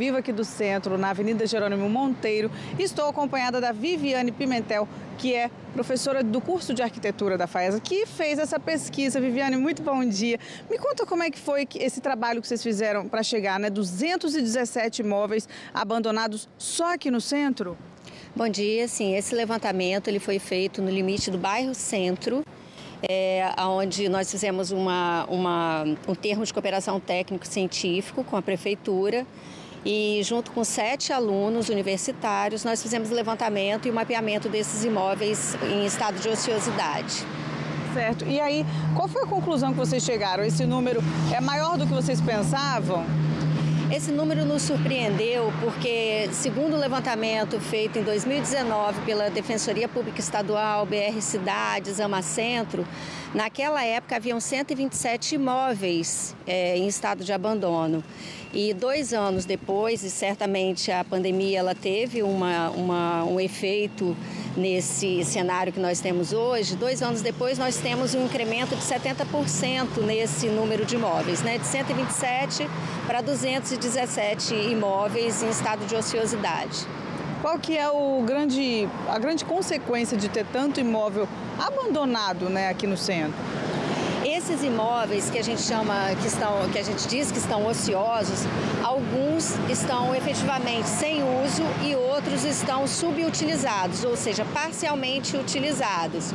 vivo aqui do centro, na Avenida Jerônimo Monteiro. Estou acompanhada da Viviane Pimentel, que é professora do curso de arquitetura da FAESA, que fez essa pesquisa. Viviane, muito bom dia. Me conta como é que foi esse trabalho que vocês fizeram para chegar, né? 217 imóveis abandonados só aqui no centro? Bom dia, sim. Esse levantamento ele foi feito no limite do bairro Centro, é, onde nós fizemos uma, uma, um termo de cooperação técnico-científico com a prefeitura e junto com sete alunos universitários nós fizemos levantamento e o mapeamento desses imóveis em estado de ociosidade. Certo. E aí, qual foi a conclusão que vocês chegaram? Esse número é maior do que vocês pensavam? Esse número nos surpreendeu porque, segundo o levantamento feito em 2019 pela Defensoria Pública Estadual, BR Cidades, Ama Centro, naquela época haviam 127 imóveis é, em estado de abandono. E dois anos depois, e certamente a pandemia ela teve uma, uma, um efeito nesse cenário que nós temos hoje, dois anos depois nós temos um incremento de 70% nesse número de imóveis, né? de 127 para 217 imóveis em estado de ociosidade. Qual que é o grande, a grande consequência de ter tanto imóvel abandonado né, aqui no centro? Esses imóveis que a gente chama, que estão, que a gente diz que estão ociosos, alguns estão efetivamente sem uso e outros estão subutilizados, ou seja, parcialmente utilizados.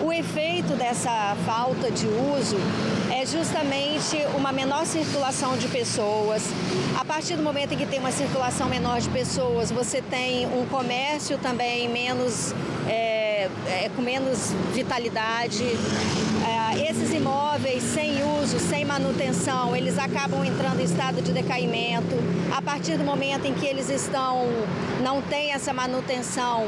O efeito dessa falta de uso é justamente uma menor circulação de pessoas. A partir do momento em que tem uma circulação menor de pessoas, você tem um comércio também menos é, é, com menos vitalidade. É, esses imóveis sem uso, sem manutenção, eles acabam entrando em estado de decaimento. A partir do momento em que eles estão, não tem essa manutenção,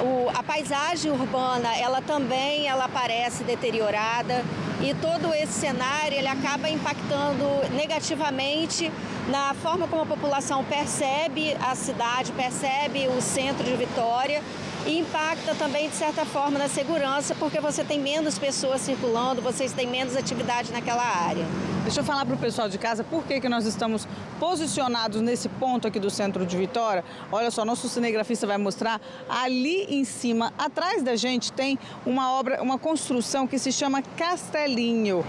o, a paisagem urbana, ela também ela aparece deteriorada e todo esse cenário ele acaba impactando negativamente na forma como a população percebe a cidade, percebe o centro de Vitória e impacta também, de certa forma, na segurança, porque você tem menos pessoas circulando, vocês têm menos atividade naquela área. Deixa eu falar para o pessoal de casa por que, que nós estamos posicionados nesse ponto aqui do centro de Vitória. Olha só, nosso cinegrafista vai mostrar ali em cima, atrás da gente, tem uma obra, uma construção que se chama Castelinho.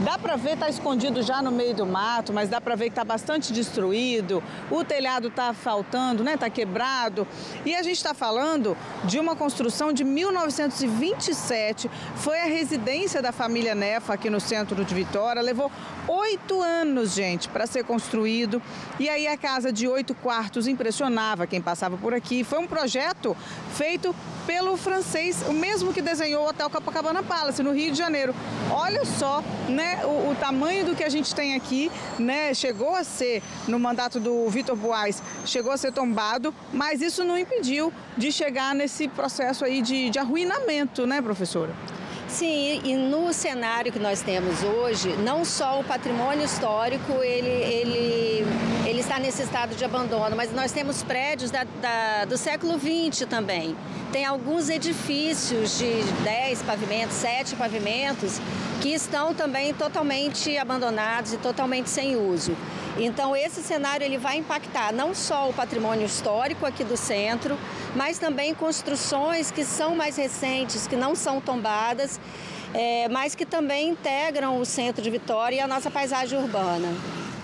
Dá para ver, está escondido já no meio do mato, mas dá para ver que está bastante destruído. O telhado está faltando, né? Está quebrado. E a gente está falando de uma construção de 1927. Foi a residência da família Nefa aqui no centro de Vitória. Levou oito anos, gente, para ser construído. E aí a casa de oito quartos impressionava quem passava por aqui. Foi um projeto feito pelo francês, o mesmo que desenhou o Hotel Copacabana Palace, no Rio de Janeiro. Olha só, né? o, o, tamanho do que a gente tem aqui, né, chegou a ser, no mandato do Vitor Boas, chegou a ser tombado, mas isso não impediu de chegar nesse processo aí de, de arruinamento, né, professora? Sim, e no cenário que nós temos hoje, não só o patrimônio histórico ele, ele, ele está nesse estado de abandono, mas nós temos prédios da, da, do século XX também. Tem alguns edifícios de 10 pavimentos, 7 pavimentos, que estão também totalmente abandonados e totalmente sem uso. Então esse cenário ele vai impactar não só o patrimônio histórico aqui do centro, mas também construções que são mais recentes, que não são tombadas, é, mas que também integram o centro de Vitória e a nossa paisagem urbana.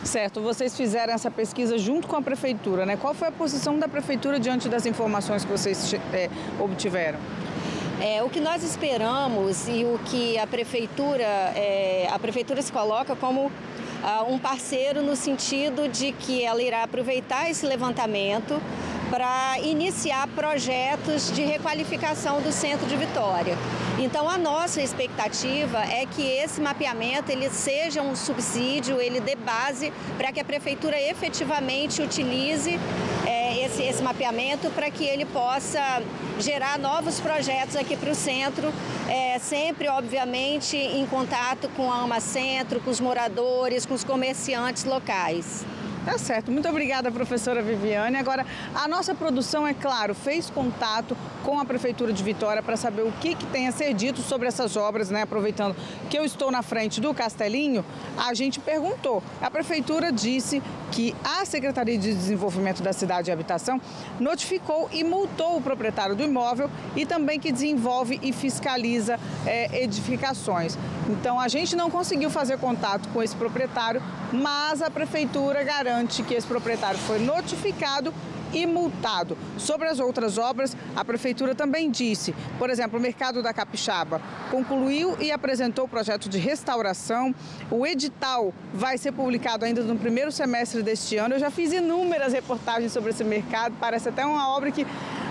Certo, vocês fizeram essa pesquisa junto com a prefeitura, né? Qual foi a posição da prefeitura diante das informações que vocês é, obtiveram? É, o que nós esperamos e o que a prefeitura, é, a prefeitura se coloca como um parceiro no sentido de que ela irá aproveitar esse levantamento para iniciar projetos de requalificação do centro de Vitória. Então a nossa expectativa é que esse mapeamento ele seja um subsídio, ele dê base para que a prefeitura efetivamente utilize é, esse, esse mapeamento para que ele possa gerar novos projetos aqui para o centro, é, sempre obviamente em contato com a AMA Centro, com os moradores, com os comerciantes locais. Tá certo. Muito obrigada, professora Viviane. Agora, a nossa produção, é claro, fez contato com a Prefeitura de Vitória para saber o que, que tem a ser dito sobre essas obras, né? Aproveitando que eu estou na frente do Castelinho, a gente perguntou. A Prefeitura disse que a Secretaria de Desenvolvimento da Cidade e Habitação notificou e multou o proprietário do imóvel e também que desenvolve e fiscaliza é, edificações. Então, a gente não conseguiu fazer contato com esse proprietário, mas a Prefeitura garante que esse proprietário foi notificado e multado. Sobre as outras obras, a Prefeitura também disse, por exemplo, o Mercado da Capixaba concluiu e apresentou o projeto de restauração. O edital vai ser publicado ainda no primeiro semestre deste ano. Eu já fiz inúmeras reportagens sobre esse mercado, parece até uma obra que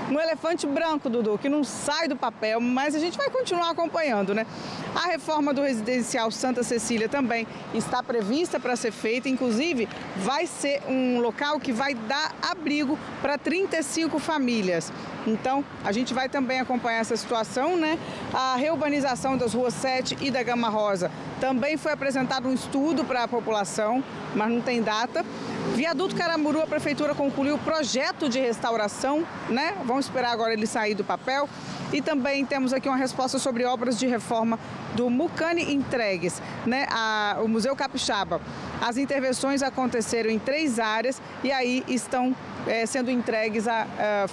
um elefante branco, Dudu, que não sai do papel, mas a gente vai continuar acompanhando, né? A reforma do residencial Santa Cecília também está prevista para ser feita, inclusive vai ser um local que vai dar abrigo para 35 famílias. Então, a gente vai também acompanhar essa situação, né? A reurbanização das ruas 7 e da Gama Rosa também foi apresentado um estudo para a população, mas não tem data. Viaduto Caramuru, a prefeitura concluiu o projeto de restauração, né? Vamos esperar agora ele sair do papel. E também temos aqui uma resposta sobre obras de reforma do Mucane entregues, né? A, o Museu Capixaba. As intervenções aconteceram em três áreas e aí estão é, sendo entregues a, a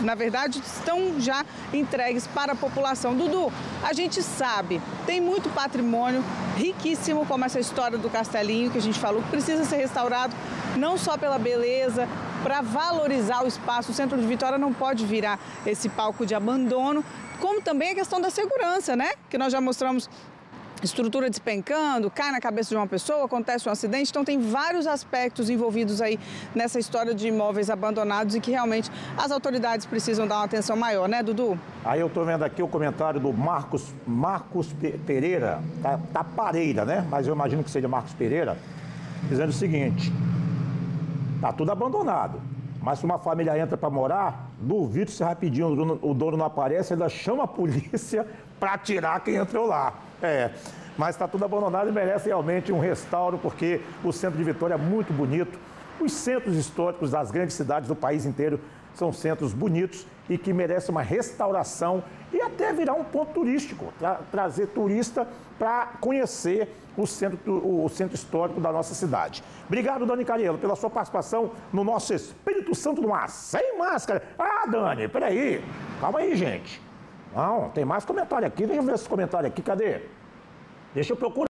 na verdade, estão já entregues para a população. Dudu, a gente sabe, tem muito patrimônio riquíssimo, como essa história do Castelinho que a gente falou, que precisa ser restaurado não só pela beleza, para valorizar o espaço. O centro de Vitória não pode virar esse palco de abandono, como também a questão da segurança, né? Que nós já mostramos estrutura despencando, cai na cabeça de uma pessoa, acontece um acidente. Então tem vários aspectos envolvidos aí nessa história de imóveis abandonados e que realmente as autoridades precisam dar uma atenção maior, né, Dudu? Aí eu estou vendo aqui o comentário do Marcos, Marcos Pereira, tá, tá Pareira, né? Mas eu imagino que seja Marcos Pereira, dizendo o seguinte: tá tudo abandonado. Mas se uma família entra para morar, duvido se rapidinho o dono, o dono não aparece, ainda chama a polícia para tirar quem entrou lá. É, mas está tudo abandonado e merece realmente um restauro, porque o centro de Vitória é muito bonito. Os centros históricos das grandes cidades do país inteiro são centros bonitos e que merecem uma restauração e até virar um ponto turístico, tra trazer turista para conhecer o centro, o, centro histórico da nossa cidade. Obrigado, Dani Cariello, pela sua participação no nosso Espírito Santo do Mar, sem máscara. Ah, Dani, peraí, calma aí, gente. Não, tem mais comentário aqui. Deixa eu ver esse comentário aqui. Cadê? Deixa eu procurar.